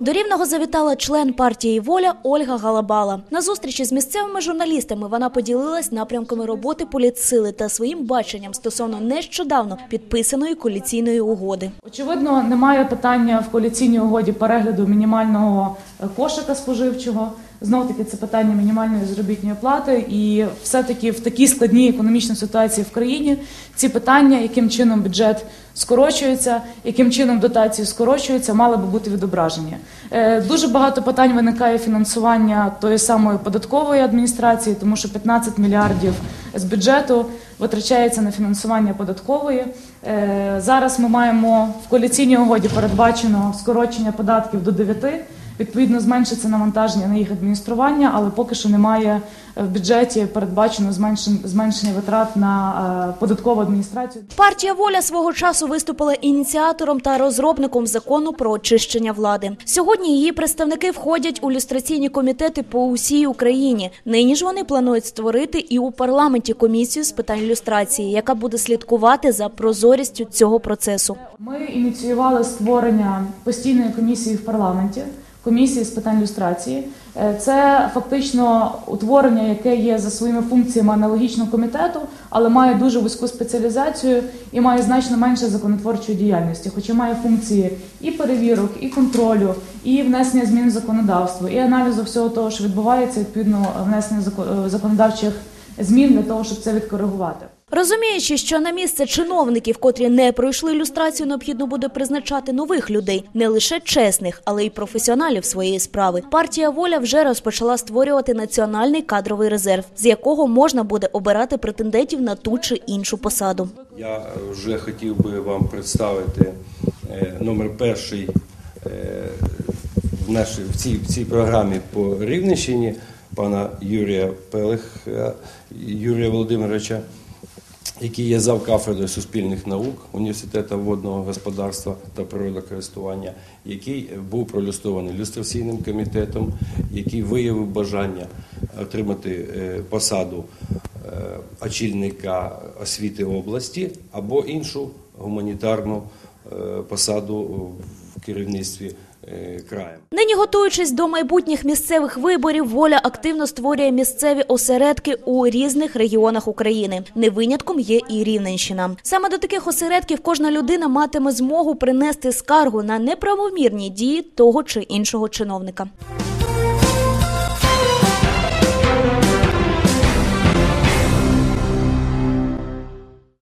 До рівного завітала член партії Воля Ольга Галабала. На зустрічі з місцевими журналістами вона поділилась напрямками роботи політсили та своїм баченням стосовно нещодавно підписаної коаліційної угоди. Очевидно, немає питання в коаліційній угоді перегляду мінімального кошика споживчого. Знов таки це питання мінімальної заробітної плати, і все-таки в такій складній економічній ситуації в країні ці питання, яким чином бюджет скорочується, яким чином дотації скорочуються, мали би бути відображені. Е, Дуже багато питань виникає фінансування тої самої податкової адміністрації, тому що 15 мільярдів з бюджету витрачається на фінансування податкової. Е, Зараз ми маємо в коаліційній угоді передбачено скорочення податків до 9, Відповідно, зменшиться навантаження на їх адміністрування, але поки що немає е, в бюджеті передбачено зменшен- зменшення витрат на е, податкову адміністрацію. Партія Воля свого часу виступила ініціатором та розробником закону про очищення влади. Сьогодні її представники входять у люстраційні комітети по усій Україні. Нині ж вони планують створити і у парламенті комісію з питань люстрації, яка буде слідкувати за прозорістю цього процесу. Ми ініціювали створення постійної комісії в парламенті, комісії з питань люстрації. Е, Це фактично утворення, яке є за своїми функціями аналогічно комітету, але має дуже вузьку спеціалізацію і має значно менше законотворчої діяльності, хоча має функції і перевірок, і контролю, і внесення змін в законодавство, і аналізу всього того, що відбувається, відповідно внесення е, законодавчих змін для того, щоб це відкоригувати. Розуміючи, що на місце чиновників, котрі не пройшли люстрацію, необхідно буде призначати нових людей, не лише чесних, але й професіоналів своєї справи. Партія Воля вже розпочала створювати національний кадровий резерв, з якого можна буде обирати претендентів на ту чи іншу посаду. Я вже хотів би вам представити е, номер перший е, в, нашій, в, цій, в цій програмі по Рівненщині пана Юрія Пелеха, Юрія Володимировича, який є завкафедрою суспільних наук університету водного господарства та природокористування, який був пролюстрований люстраційним комітетом, який виявив бажання отримати е, посаду е, очільника освіти області або іншу гуманітарну е, посаду керівництві е, краю. Нині, готуючись до майбутніх місцевих виборів, воля активно створює місцеві осередки у різних регіонах України. Не винятком є і Рівненщина. Саме до таких осередків кожна людина матиме змогу принести скаргу на неправомірні дії того чи іншого чиновника.